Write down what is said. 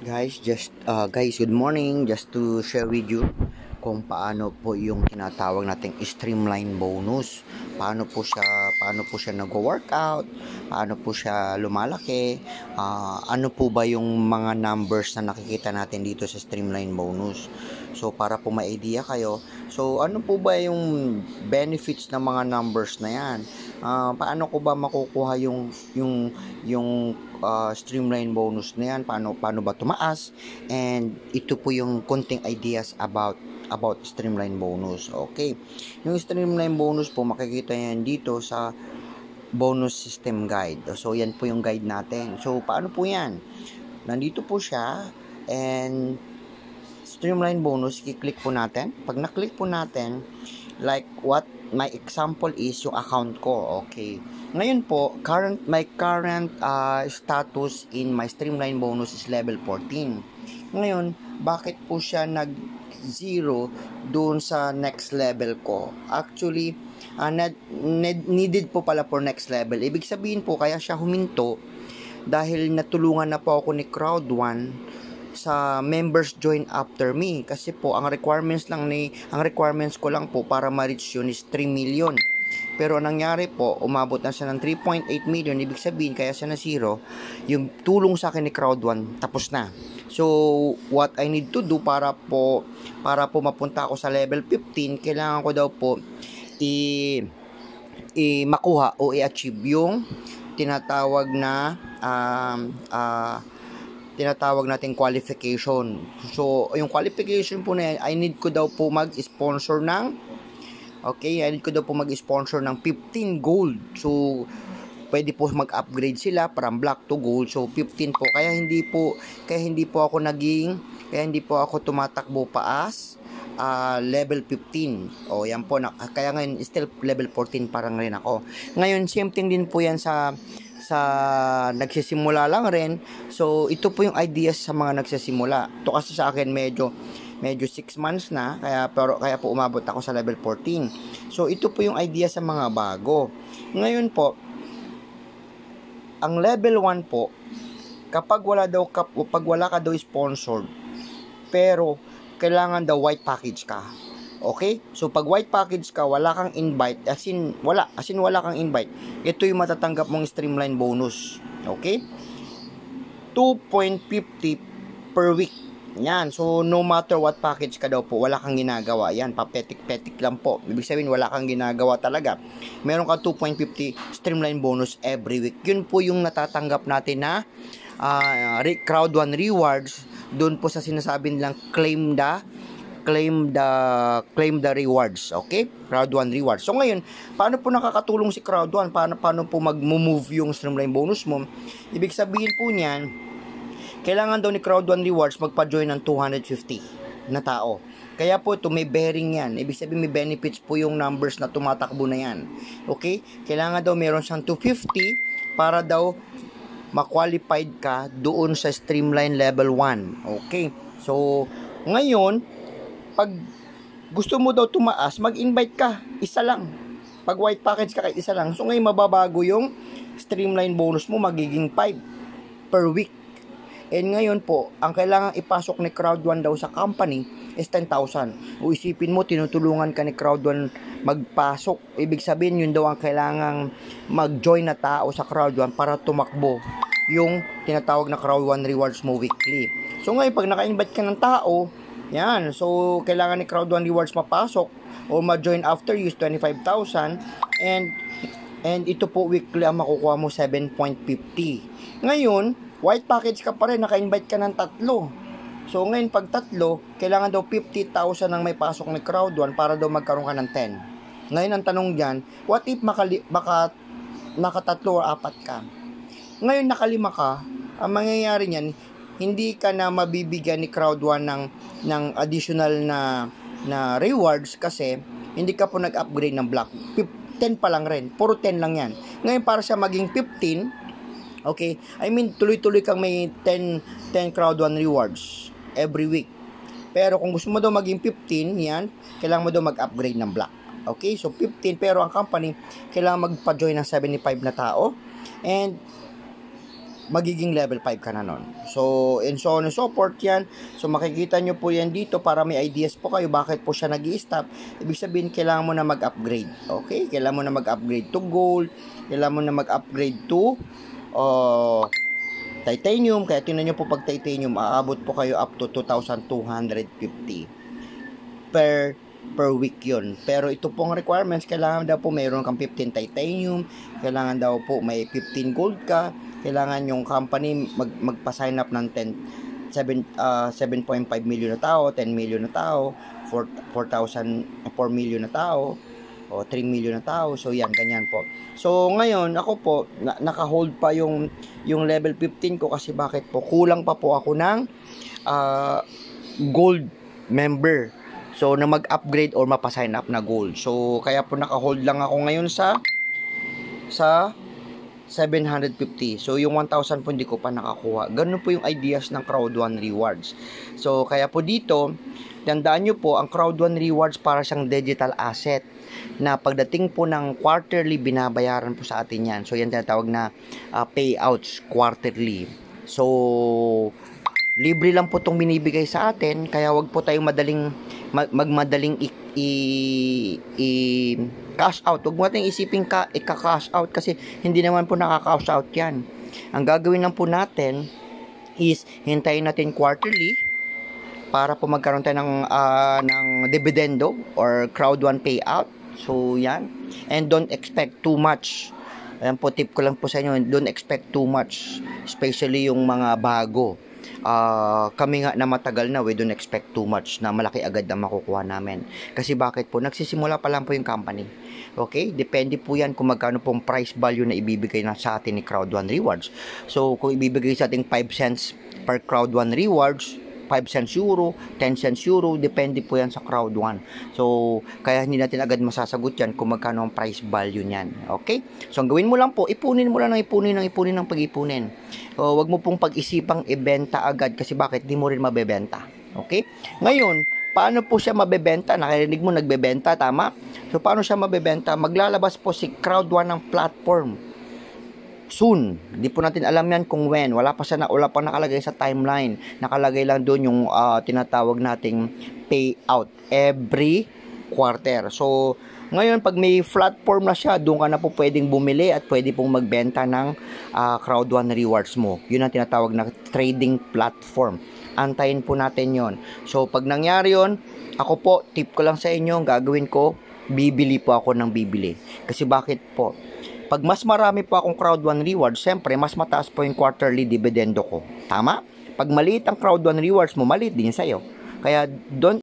Guys, just uh, guys, good morning. Just to share with you kung paano po yung tinatawag nating streamline bonus. Paano po siya paano po siya nagwo-workout, paano po siya lumalaki, uh, ano po ba yung mga numbers na nakikita natin dito sa streamline bonus. So para po ma-idea kayo, so ano po ba yung benefits ng mga numbers na 'yan? Uh, paano ko ba makukuha yung yung yung uh, streamline bonus na yan, paano, paano ba tumaas, and ito po yung konting ideas about about streamline bonus. Okay. Yung streamline bonus po makikita yan dito sa bonus system guide. So yan po yung guide natin. So paano po yan? Nandito po siya and streamline bonus, i-click po natin. Pag na-click po natin, like what my example is yung account ko. Okay. Ngayon po, current my current uh, status in my streamline bonus is level 14. Ngayon, bakit po siya nag zero doon sa next level ko? Actually, uh, need, need, needed po pala for next level. Ibig sabihin po, kaya siya huminto dahil natulungan na po ako ni Crowd1 sa members join after me. Kasi po ang requirements lang ni ang requirements ko lang po para ma-reach yun is 3 million. Pero ang nangyari po, umabot na siya ng 3.8 million, ibig sabihin, kaya siya na zero, yung tulong sa akin ni Crowd1, tapos na. So, what I need to do para po, para po mapunta ako sa level 15, kailangan ko daw po, i, i makuha o i-achieve yung tinatawag na um, uh, tinatawag nating qualification. So, yung qualification po na yan, I need ko daw po mag-sponsor ng Okay, I ko daw po mag-sponsor ng 15 gold. So, pwede po mag-upgrade sila from black to gold. So, 15 po. Kaya hindi po, kaya hindi po ako naging, kaya hindi po ako tumatakbo paas uh, level 15. O, yan po. Na, kaya ngayon, still level 14 parang rin ako. Ngayon, same thing din po yan sa sa nagsisimula lang rin. So, ito po yung ideas sa mga nagsisimula. Ito kasi sa akin medyo medyo 6 months na kaya pero kaya po umabot ako sa level 14. So ito po yung idea sa mga bago. Ngayon po ang level 1 po kapag wala daw kapag wala ka daw sponsored pero kailangan daw white package ka. Okay? So, pag white package ka, wala kang invite, as in, wala, as in, wala kang invite, ito yung matatanggap mong streamline bonus. Okay? 2.50 per week yan. So, no matter what package ka daw po, wala kang ginagawa. Yan, papetik-petik lang po. Ibig sabihin, wala kang ginagawa talaga. Meron ka 2.50 streamline bonus every week. Yun po yung natatanggap natin na uh, crowd one rewards. Doon po sa sinasabi nilang claim the claim the claim the rewards okay crowd one rewards so ngayon paano po nakakatulong si crowd one paano paano po mag-move yung streamline bonus mo ibig sabihin po niyan kailangan daw ni Crowd1 Rewards magpa-join ng 250 na tao. Kaya po ito may bearing yan. Ibig sabihin may benefits po yung numbers na tumatakbo na yan. Okay? Kailangan daw meron siyang 250 para daw ma-qualified ka doon sa streamline level 1. Okay? So, ngayon, pag gusto mo daw tumaas, mag-invite ka. Isa lang. Pag white package ka, isa lang. So, ngayon mababago yung streamline bonus mo, magiging 5 per week. And ngayon po, ang kailangan ipasok ni Crowd1 daw sa company is 10,000. O mo, tinutulungan ka ni Crowd1 magpasok. Ibig sabihin, yun daw ang kailangang mag-join na tao sa Crowd1 para tumakbo yung tinatawag na Crowd1 Rewards mo weekly. So ngayon, pag naka-invite ka ng tao, yan, so kailangan ni Crowd1 Rewards mapasok o ma-join after use 25,000 and and ito po weekly ang makukuha mo 7.50. Ngayon, white package ka pa rin, naka-invite ka ng tatlo. So ngayon pag tatlo, kailangan daw 50,000 ang may pasok ni crowd 1 para daw magkaroon ka ng 10. Ngayon ang tanong diyan, what if makali, baka nakatatlo or apat ka? Ngayon nakalima ka, ang mangyayari niyan, hindi ka na mabibigyan ni crowd 1 ng ng additional na na rewards kasi hindi ka po nag-upgrade ng block. 10 pa lang rin. Puro 10 lang yan. Ngayon, para siya maging 15, Okay? I mean, tuloy-tuloy kang may 10, 10 crowd one rewards every week. Pero kung gusto mo daw maging 15, yan, kailangan mo daw mag-upgrade ng black. Okay? So, 15. Pero ang company, kailangan magpa-join ng 75 na tao. And, magiging level 5 ka na nun. So, and so on and so forth yan. So, makikita nyo po yan dito para may ideas po kayo bakit po siya nag stop Ibig sabihin, kailangan mo na mag-upgrade. Okay? Kailangan mo na mag-upgrade to gold. Kailangan mo na mag-upgrade to uh, titanium. Kaya tingnan nyo po pag titanium, aabot po kayo up to 2,250 per per week yun. Pero ito pong requirements, kailangan daw po mayroon kang 15 titanium, kailangan daw po may 15 gold ka, kailangan yung company mag, magpa-sign up ng 10, 7, uh, 7.5 million na tao, 10 million na tao, 4,000, 4 million na tao, o 3 million na tao. So yan, ganyan po. So ngayon, ako po, na, naka-hold pa yung, yung level 15 ko kasi bakit po? Kulang pa po ako ng uh, gold member So, na mag-upgrade or mapasign up na gold. So, kaya po naka-hold lang ako ngayon sa sa 750. So, yung 1,000 po hindi ko pa nakakuha. Ganun po yung ideas ng Crowd1 Rewards. So, kaya po dito, tandaan nyo po, ang Crowd1 Rewards para siyang digital asset na pagdating po ng quarterly, binabayaran po sa atin yan. So, yan tinatawag na uh, payouts quarterly. So, libre lang po itong binibigay sa atin, kaya wag po tayong madaling mag, magmadaling i, i, i cash out. Huwag mo natin isipin ka, ika-cash out kasi hindi naman po nakaka-cash out yan. Ang gagawin lang po natin is hintayin natin quarterly para po magkaroon tayo ng, uh, ng dividendo or crowd one payout. So, yan. And don't expect too much. Ayan po, tip ko lang po sa inyo, don't expect too much. Especially yung mga bago uh, kami nga na matagal na, we don't expect too much na malaki agad na makukuha namin. Kasi bakit po? Nagsisimula pa lang po yung company. Okay? Depende po yan kung magkano pong price value na ibibigay na sa atin ni Crowd1 Rewards. So, kung ibibigay sa ating 5 cents per Crowd1 Rewards, 5 cents euro, 10 cents euro, depende po yan sa crowd 1. So, kaya hindi natin agad masasagot yan kung magkano ang price value niyan. Okay? So, ang gawin mo lang po, ipunin mo lang ng ipunin ng ipunin ng pag-ipunin. So, wag mo pong pag-isipang ibenta agad kasi bakit di mo rin mabebenta. Okay? Ngayon, paano po siya mabebenta? Nakarinig mo nagbebenta, tama? So, paano siya mabebenta? Maglalabas po si Crowd1 ng platform soon. Hindi po natin alam yan kung when. Wala pa siya na, wala pa nakalagay sa timeline. Nakalagay lang doon yung uh, tinatawag nating payout every quarter. So, ngayon, pag may platform na siya, doon ka na po pwedeng bumili at pwede pong magbenta ng uh, Crowd1 rewards mo. Yun ang tinatawag na trading platform. Antayin po natin yon. So, pag nangyari yon, ako po, tip ko lang sa inyo, gagawin ko, bibili po ako ng bibili. Kasi bakit po? Pag mas marami po akong crowd 1 rewards, siyempre, mas mataas po yung quarterly dividendo ko. Tama? Pag maliit ang crowd 1 rewards mo, maliit din sa'yo. Kaya, don't